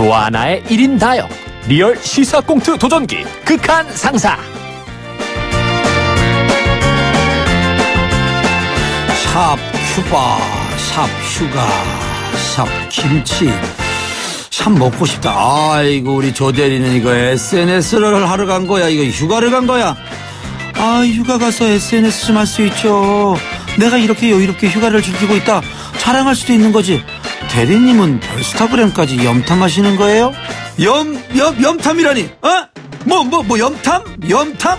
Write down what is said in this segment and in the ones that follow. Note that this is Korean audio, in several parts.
조아나의 1인 다역 리얼 시사 꽁트 도전기 극한 상사 샵 휴가, 샵 휴가, 샵 김치. 참 먹고 싶다. 아이고 우리 조 대리는 이거 SNS를 하러 간 거야. 이거 휴가를 간 거야. 아 휴가 가서 SNS 좀 할 수 있죠. 내가 이렇게 여유롭게 휴가를 즐기고 있다. 자랑할 수도 있는 거지. 대리님은 인스타그램까지 염탐하시는 거예요? 염, 염, 염탐이라니? 어? 뭐, 뭐, 뭐, 염탐? 염탐?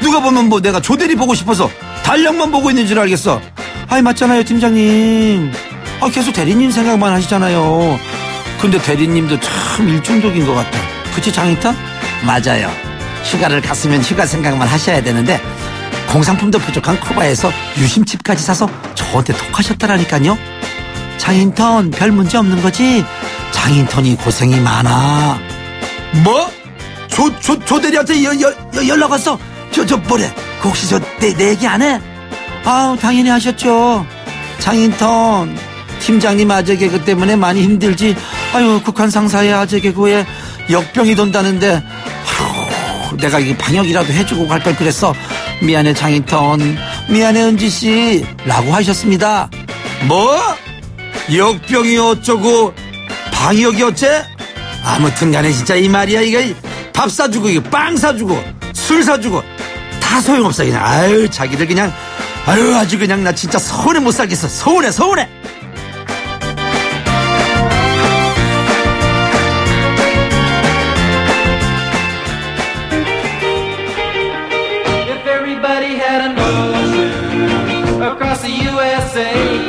누가 보면 뭐 내가 조대리 보고 싶어서 달력만 보고 있는 줄 알겠어. 아이, 맞잖아요, 팀장님. 아, 계속 대리님 생각만 하시잖아요. 근데 대리님도 참 일중독인 것 같아. 그치, 장인탄? 맞아요. 휴가를 갔으면 휴가 생각만 하셔야 되는데, 공상품도 부족한 쿠바에서 유심칩까지 사서 저한테 톡하셨다라니까요. 장인턴 별 문제 없는 거지? 장인턴이 고생이 많아. 뭐? 조, 조, 조 대리한테 여, 여, 여, 연락 왔어? 저, 저, 뭐래? 그 혹시 저, 내, 내 얘기 안 해? 아우, 당연히 하셨죠. 장인턴, 팀장님 아재 개그 때문에 많이 힘들지. 아유, 국한 상사의 아재 개그에 역병이 돈다는데, 아휴, 내가 이 방역이라도 해주고 갈 걸 그랬어. 미안해, 장인턴. 미안해, 은지씨. 라고 하셨습니다. 뭐? 역병이 어쩌고, 방역이 어째? 아무튼 간에 진짜 이 말이야, 이거. 밥 사주고, 이거 빵 사주고, 술 사주고, 다 소용없어, 그냥. 아유, 자기들 그냥, 아유, 아주 그냥 나 진짜 서운해 못 살겠어. 서운해, 서운해! If everybody had an ocean across the USA,